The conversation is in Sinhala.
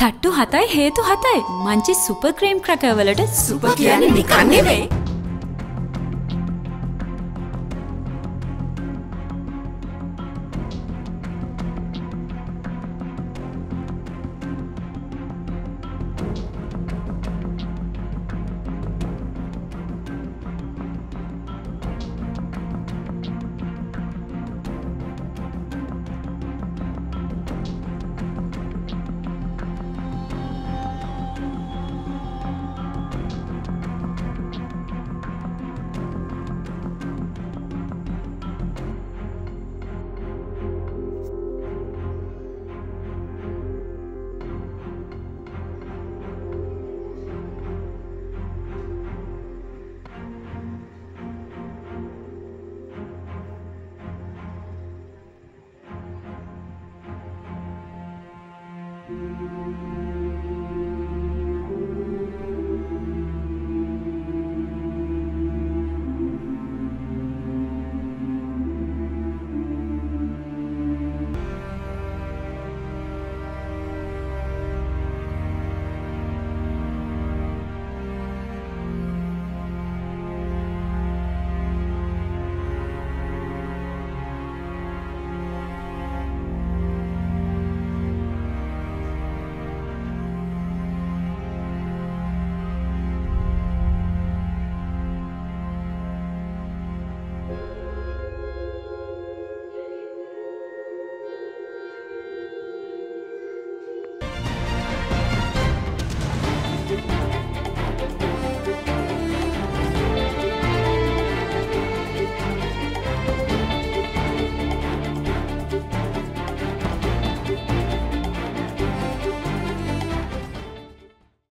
තට්ටු හතයි හේතු හතයි. මංචි සුප ක්‍රීම් ක්‍රකවලට සුප කියන්නේ නිකන්